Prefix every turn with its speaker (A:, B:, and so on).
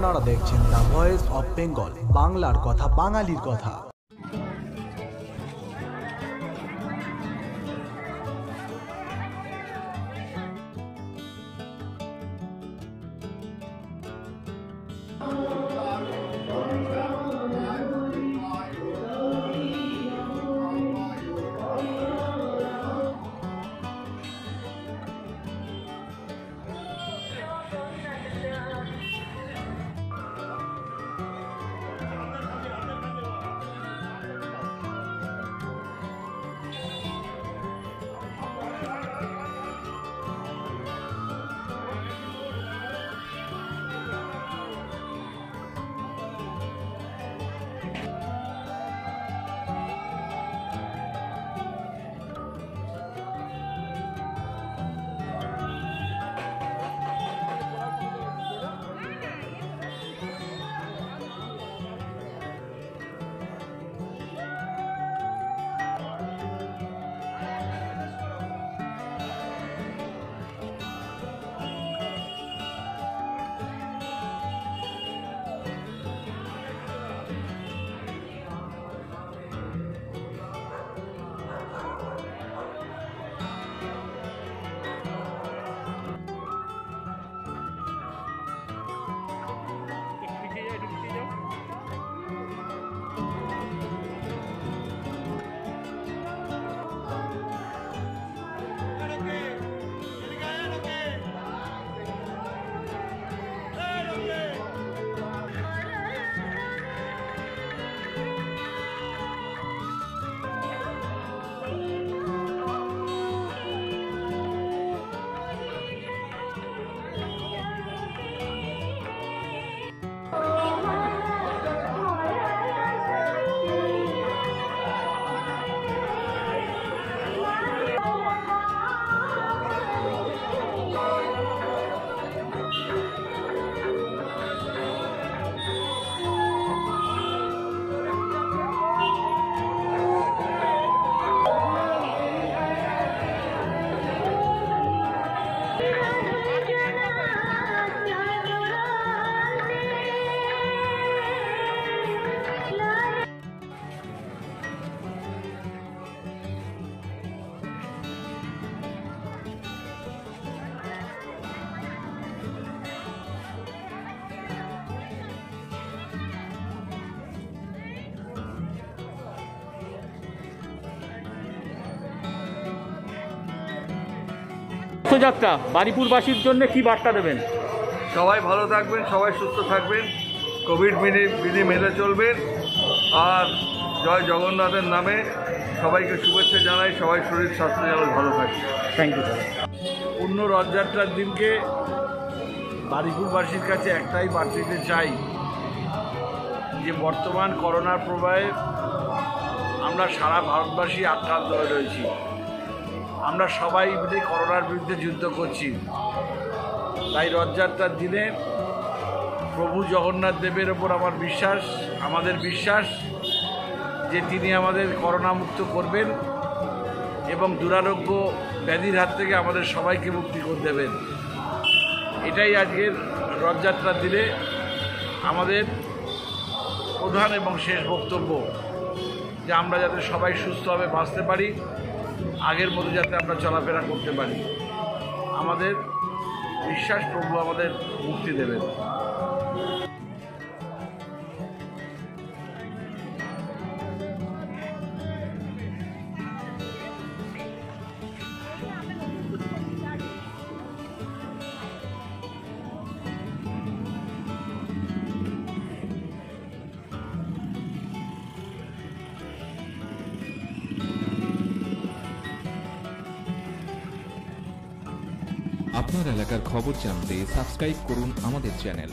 A: আপনারা দেখছেন the voice of Bengal বাংলার কথা বাঙালির কথা।
B: রথযাত্রা বারিপুরবাসীর জন্য কি বার্তা দেবেন?
C: সবাই ভালো থাকবেন সবাই সুস্থ থাকবেন। কোভিড বিধি বিধি মেনে চলবেন। আর জয় জগন্নাথের নামে সবাইকে শুভেচ্ছা জানাই সবাই শরীর স্বাস্থ্য যেন ভালো থাকে।
B: থ্যাংক ইউ স্যার
C: পূর্ণ রথযাত্রার দিনকে বারিপুরবাসীর কাছে একটাই বার্তা দিতে চাই যে বর্তমান করোনার প্রবাহে আমরা সারা ভারতবাসী আক্রান্ত হয়ে রয়েছি। আমরা সবাই মিলে করোনার বিরুদ্ধে যুদ্ধ করছি। তাই রথযাত্রার দিনে প্রভু জগন্নাথ দেবের ওপর আমার বিশ্বাস, আমাদের বিশ্বাস যে তিনি আমাদের করোনা মুক্ত করবেন এবং দুরারোগ্য ব্যাধির হাত থেকে আমাদের সবাইকে মুক্তি করে দেবেন। এটাই আজকের রথযাত্রার দিনে আমাদের প্রধান এবং শেষ বক্তব্য, যে আমরা যাতে সবাই সুস্থভাবে বাঁচতে পারি। আগের মতো যাতে আমরা চলাফেরা করতে পারি। আমাদের বিশ্বাস প্রভু আমাদের মুক্তি দেবেন।
D: আপনার এলাকার খবর জানতে সাবস্ক্রাইব করুন আমাদের চ্যানেল।